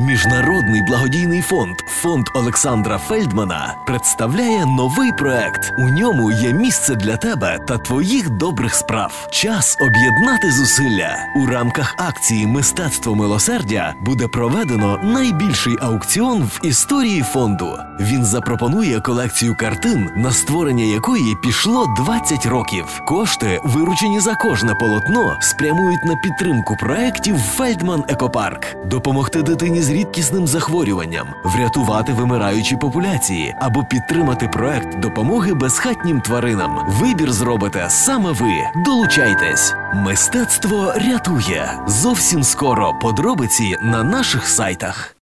Міжнародний благодійний фонд фонд Олександра Фельдмана представляє новий проект. У ньому є місце для тебе та твоїх добрих справ. Час об'єднати зусилля у рамках акції Мистецтво милосердя буде проведено найбільший аукціон в історії фонду. Він запропонує колекцію картин, на створення якої пішло 20 років. Кошти, виручені за кожне полотно, спрямують на підтримку проєктів Фельдман Екопарк, допомогти дитині з рідкісним захворюванням, врятувати вимираючі популяції або підтримати проект допомоги безхатнім тваринам. Вибір зробите саме ви. Долучайтесь. Мистецтво рятує. Зовсім скоро подробиці на наших сайтах.